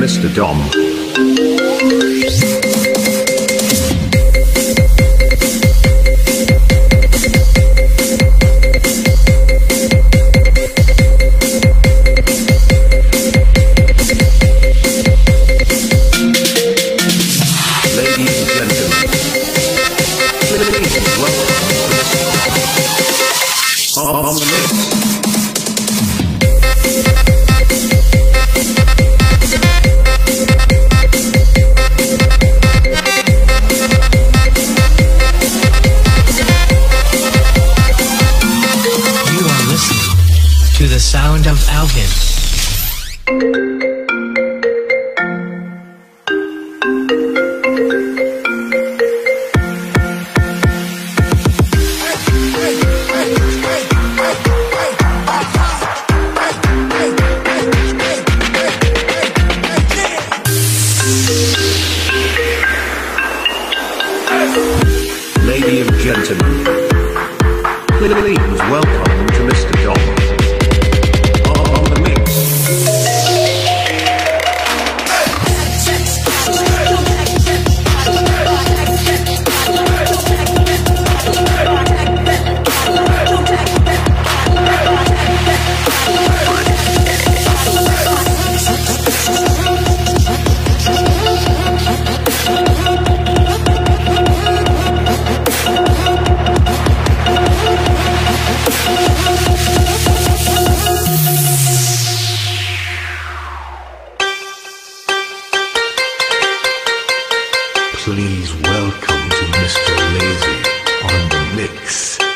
Mr. Dom. On the mix. Sound of Alvin. Ladies and gentlemen. Please welcome please welcome to Mr. Lazy on the mix.